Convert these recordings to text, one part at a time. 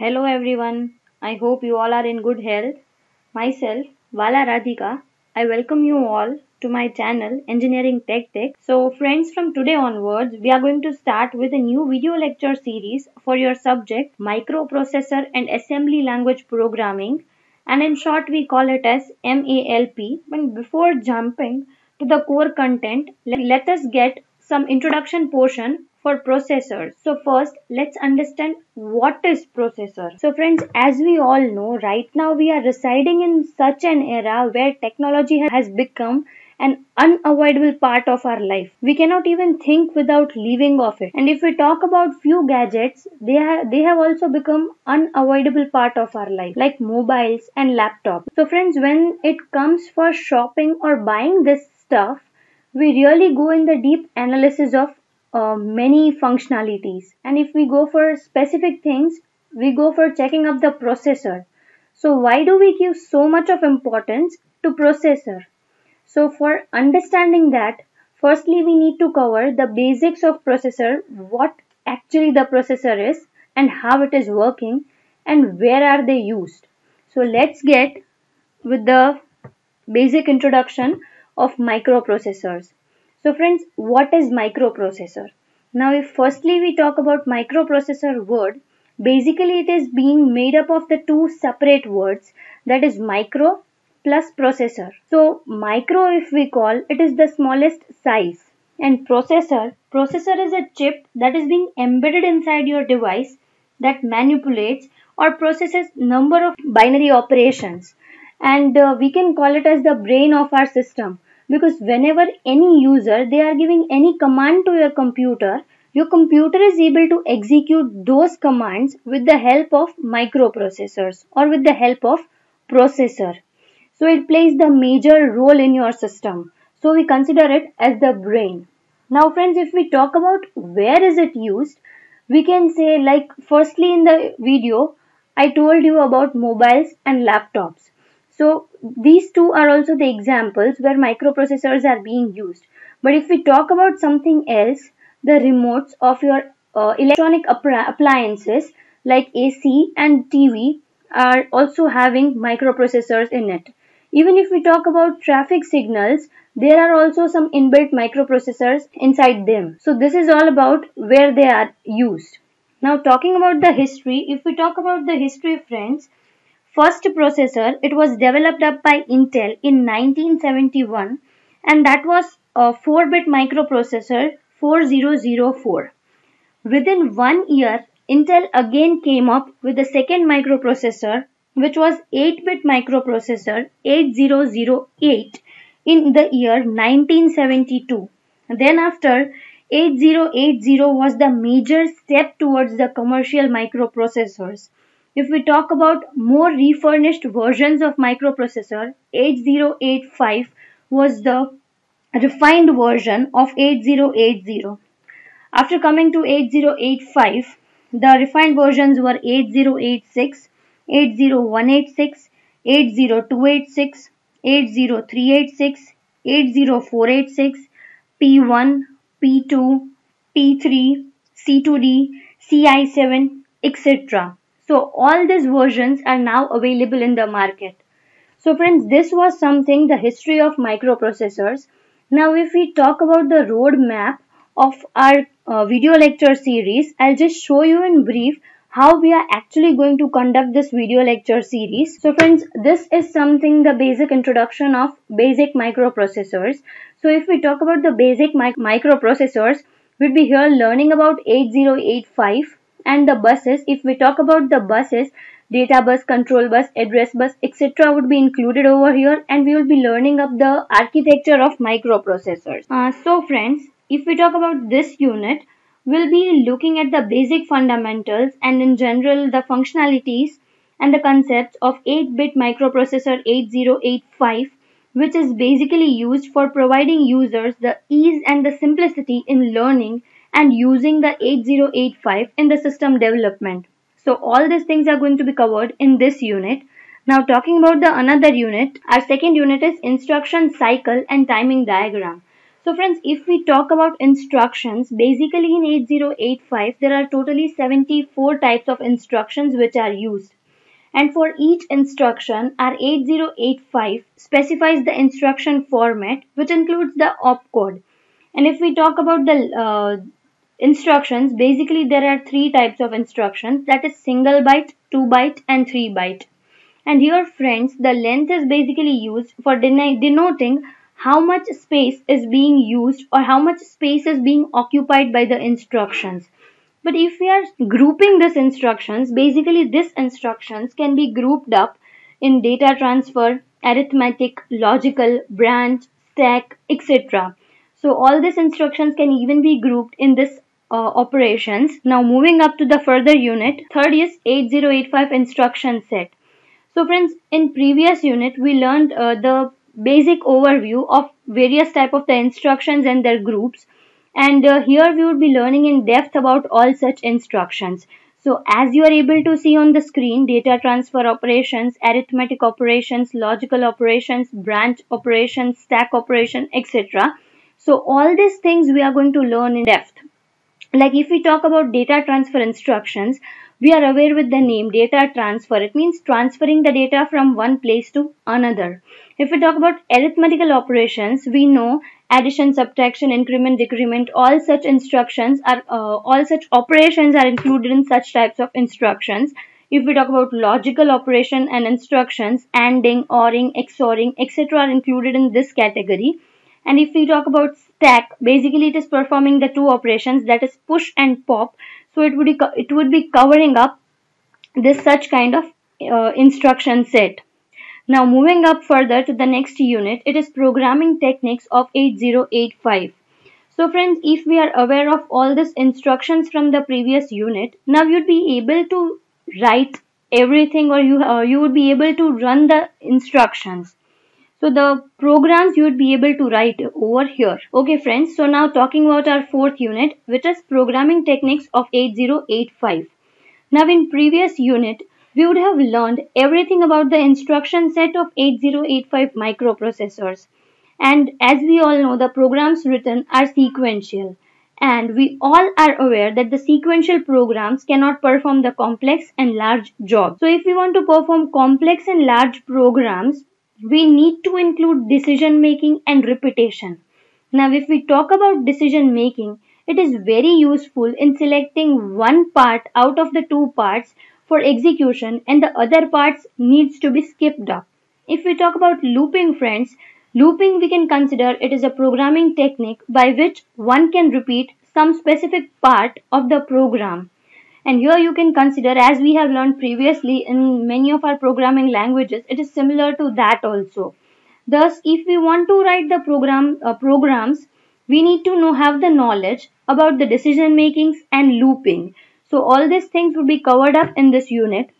Hello everyone. I hope you all are in good health. Myself, Vala Radhika, I welcome you all to my channel Engineering Tech Tech. So friends, from today onwards, we are going to start with a new video lecture series for your subject Microprocessor and Assembly Language Programming and in short we call it as MALP. But before jumping to the core content, let us get some introduction portion for processors. So first let's understand what is processor. So friends as we all know right now we are residing in such an era where technology has become an unavoidable part of our life. We cannot even think without leaving of it. And if we talk about few gadgets, they have, they have also become unavoidable part of our life like mobiles and laptops. So friends, when it comes for shopping or buying this stuff, we really go in the deep analysis of uh, many functionalities. And if we go for specific things, we go for checking up the processor. So why do we give so much of importance to processor? So for understanding that, firstly we need to cover the basics of processor, what actually the processor is and how it is working and where are they used. So let's get with the basic introduction of microprocessors. So friends, what is microprocessor? Now if firstly we talk about microprocessor word, basically it is being made up of the two separate words that is micro plus processor. So micro if we call it is the smallest size and processor processor is a chip that is being embedded inside your device that manipulates or processes number of binary operations and uh, we can call it as the brain of our system because whenever any user they are giving any command to your computer your computer is able to execute those commands with the help of microprocessors or with the help of processor so it plays the major role in your system. So we consider it as the brain. Now friends, if we talk about where is it used, we can say like firstly in the video, I told you about mobiles and laptops. So these two are also the examples where microprocessors are being used. But if we talk about something else, the remotes of your uh, electronic appliances like AC and TV are also having microprocessors in it. Even if we talk about traffic signals, there are also some inbuilt microprocessors inside them. So this is all about where they are used. Now talking about the history, if we talk about the history friends, first processor, it was developed up by Intel in 1971 and that was a 4-bit microprocessor 4004. Within one year, Intel again came up with the second microprocessor which was 8-bit microprocessor 8008 in the year 1972. Then after 8080 was the major step towards the commercial microprocessors. If we talk about more refurnished versions of microprocessor, 8085 was the refined version of 8080. After coming to 8085, the refined versions were 8086, 80186, 80286, 80386, 80486, P1, P2, P3, C2D, CI7, etc. So all these versions are now available in the market. So friends, this was something the history of microprocessors. Now if we talk about the roadmap of our uh, video lecture series, I'll just show you in brief how we are actually going to conduct this video lecture series. So friends, this is something the basic introduction of basic microprocessors. So if we talk about the basic mic microprocessors, we'll be here learning about 8085 and the buses. If we talk about the buses, data bus, control bus, address bus, etc. would be included over here and we will be learning up the architecture of microprocessors. Uh, so friends, if we talk about this unit, we'll be looking at the basic fundamentals and in general the functionalities and the concepts of 8-bit microprocessor 8085 which is basically used for providing users the ease and the simplicity in learning and using the 8085 in the system development. So all these things are going to be covered in this unit. Now talking about the another unit, our second unit is instruction cycle and timing diagram. So friends, if we talk about instructions, basically in 8085 there are totally 74 types of instructions which are used. And for each instruction, our 8085 specifies the instruction format which includes the opcode. And if we talk about the uh, instructions, basically there are three types of instructions that is single byte, two byte and three byte. And here friends, the length is basically used for denoting how much space is being used or how much space is being occupied by the instructions. But if we are grouping these instructions, basically these instructions can be grouped up in data transfer, arithmetic, logical, branch, stack, etc. So all these instructions can even be grouped in this uh, operations. Now moving up to the further unit, third is 8085 instruction set. So friends, in previous unit we learned uh, the basic overview of various type of the instructions and their groups and uh, here we would be learning in depth about all such instructions. So as you are able to see on the screen, data transfer operations, arithmetic operations, logical operations, branch operations, stack operation, etc. So all these things we are going to learn in depth. Like if we talk about data transfer instructions, we are aware with the name data transfer. It means transferring the data from one place to another. If we talk about arithmetical operations, we know addition, subtraction, increment, decrement, all such instructions are, uh, all such operations are included in such types of instructions. If we talk about logical operation and instructions, ANDing, ORing, XORing, etc. are included in this category. And if we talk about stack, basically it is performing the two operations that is push and pop. So it would be, it would be covering up this such kind of uh, instruction set. Now moving up further to the next unit, it is programming techniques of 8085. So friends, if we are aware of all these instructions from the previous unit, now you'd be able to write everything or you, uh, you would be able to run the instructions. So the programs you would be able to write over here. Okay friends, so now talking about our fourth unit, which is programming techniques of 8085. Now in previous unit, we would have learned everything about the instruction set of 8085 microprocessors. And as we all know, the programs written are sequential. And we all are aware that the sequential programs cannot perform the complex and large jobs. So if we want to perform complex and large programs, we need to include decision making and repetition. Now, if we talk about decision making, it is very useful in selecting one part out of the two parts for execution and the other parts needs to be skipped up. If we talk about looping friends, looping we can consider it is a programming technique by which one can repeat some specific part of the program. And here you can consider as we have learned previously in many of our programming languages, it is similar to that also. Thus, if we want to write the program uh, programs, we need to know have the knowledge about the decision makings and looping. So all these things will be covered up in this unit.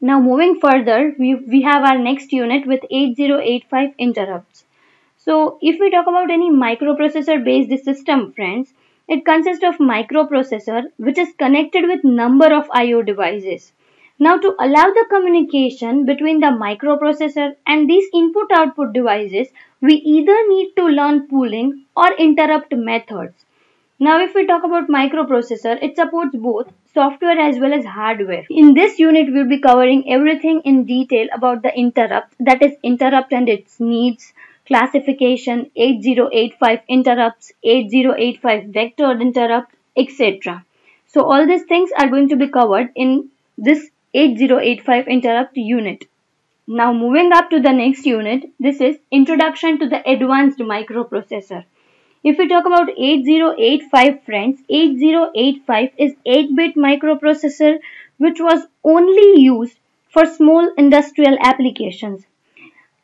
Now moving further, we, we have our next unit with 8085 interrupts. So if we talk about any microprocessor based system friends, it consists of microprocessor which is connected with number of IO devices. Now to allow the communication between the microprocessor and these input output devices, we either need to learn polling or interrupt methods. Now if we talk about microprocessor, it supports both software as well as hardware. In this unit, we'll be covering everything in detail about the interrupt, that is interrupt and its needs, classification, 8085 interrupts, 8085 vectored interrupt, etc. So all these things are going to be covered in this 8085 interrupt unit. Now moving up to the next unit, this is Introduction to the Advanced Microprocessor. If we talk about 8085 friends, 8085 is 8-bit microprocessor which was only used for small industrial applications.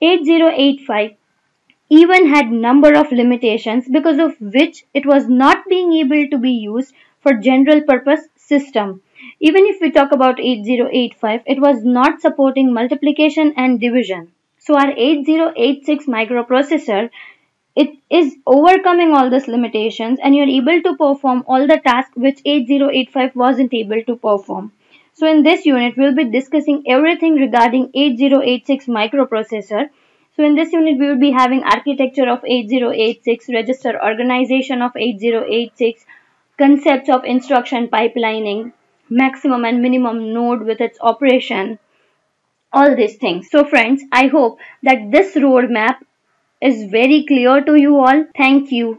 8085 even had number of limitations because of which it was not being able to be used for general purpose system. Even if we talk about 8085, it was not supporting multiplication and division. So our 8086 microprocessor it is overcoming all these limitations and you're able to perform all the tasks which 8085 wasn't able to perform. So in this unit, we'll be discussing everything regarding 8086 microprocessor. So in this unit, we will be having architecture of 8086, register organization of 8086, concepts of instruction pipelining, maximum and minimum mode with its operation, all these things. So friends, I hope that this roadmap is very clear to you all. Thank you.